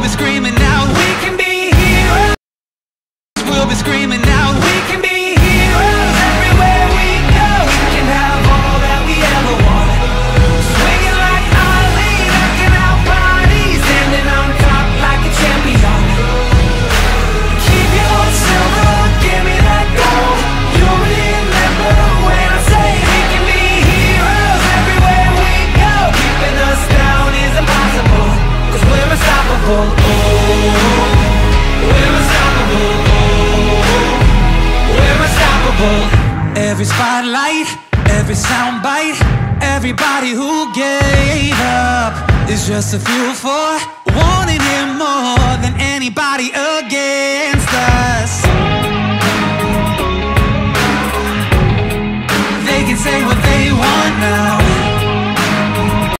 We'll be screaming out, we can be heroes. We'll be screaming out, Every spotlight, every soundbite, everybody who gave up is just a fuel for wanting him more than anybody against us. They can say what they want now.